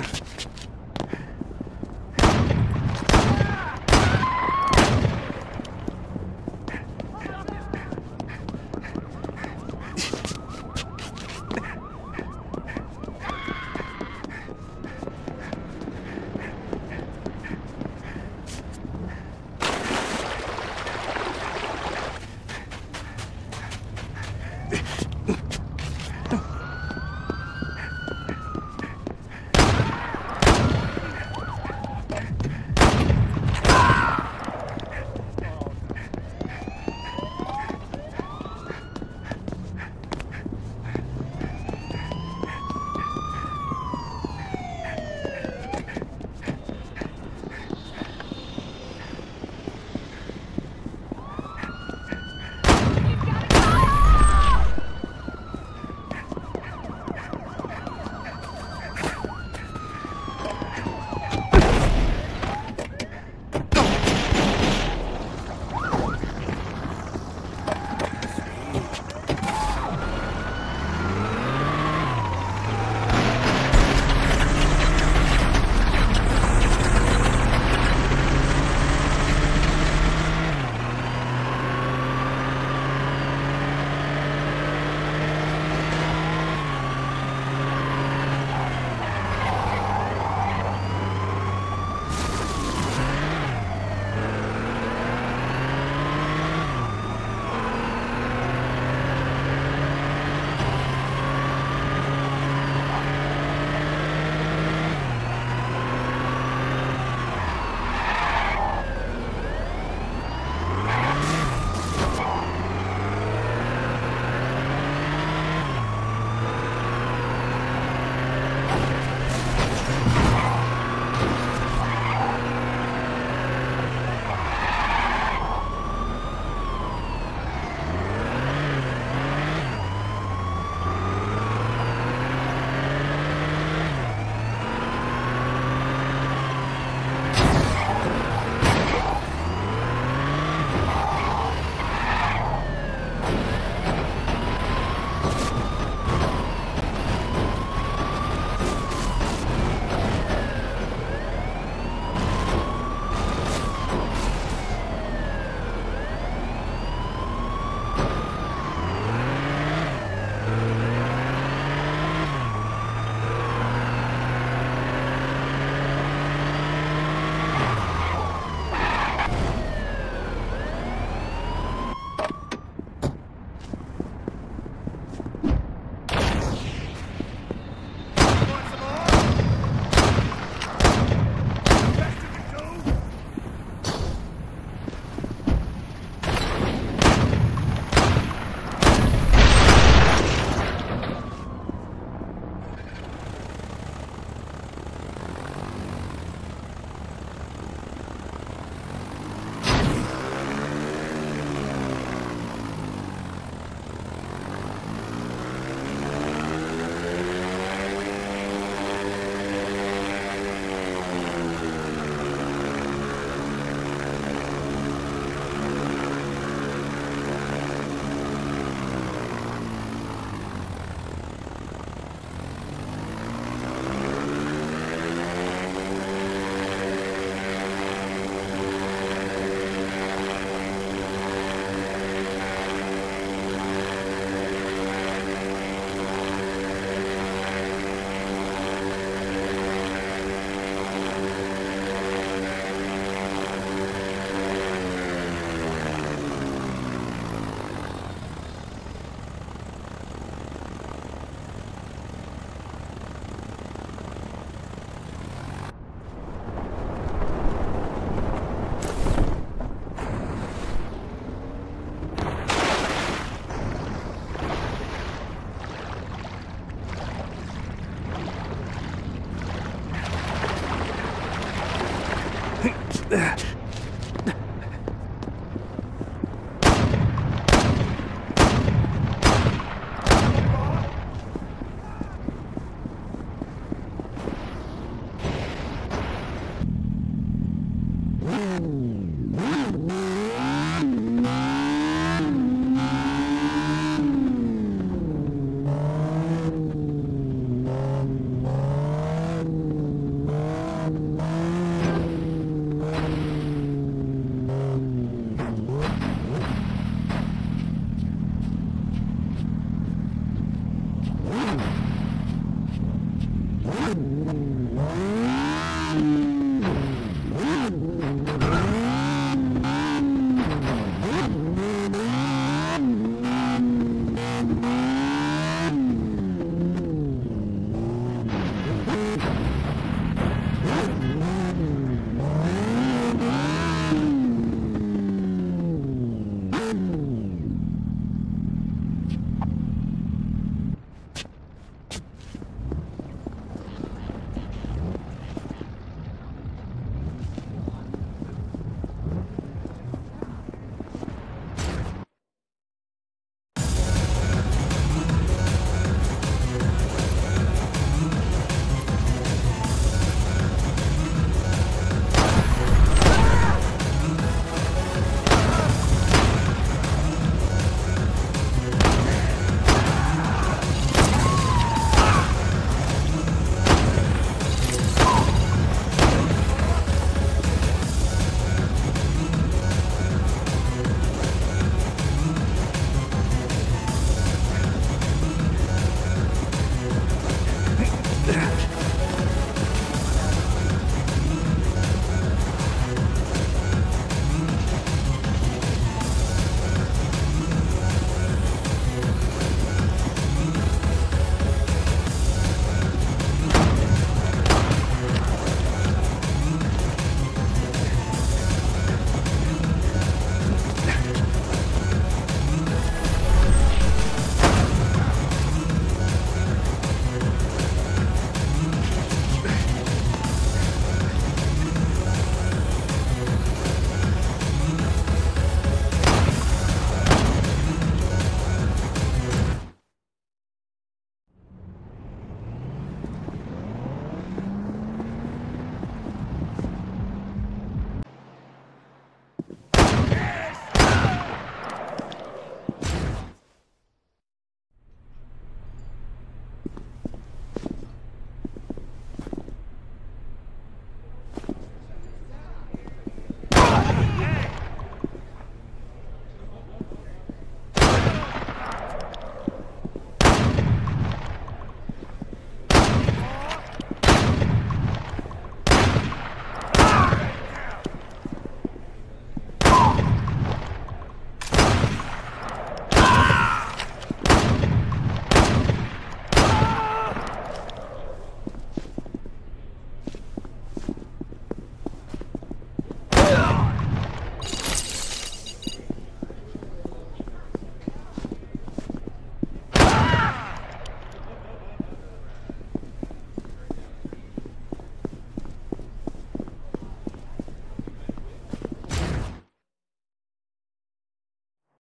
Thank you. Ooh.